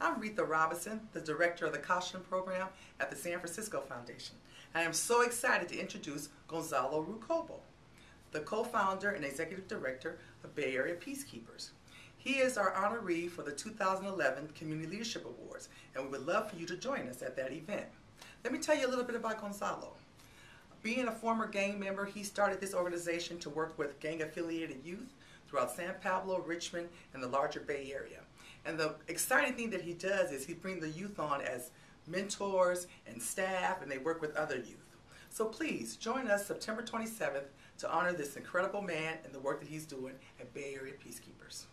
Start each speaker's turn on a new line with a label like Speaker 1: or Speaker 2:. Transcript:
Speaker 1: I'm Retha Robinson, the director of the Koshland Program at the San Francisco Foundation. I am so excited to introduce Gonzalo Rucobo, the co-founder and executive director of Bay Area Peacekeepers. He is our honoree for the 2011 Community Leadership Awards, and we would love for you to join us at that event. Let me tell you a little bit about Gonzalo. Being a former gang member, he started this organization to work with gang-affiliated youth throughout San Pablo, Richmond, and the larger Bay Area. And the exciting thing that he does is he brings the youth on as mentors and staff, and they work with other youth. So please join us September 27th to honor this incredible man and the work that he's doing at Bay Area Peacekeepers.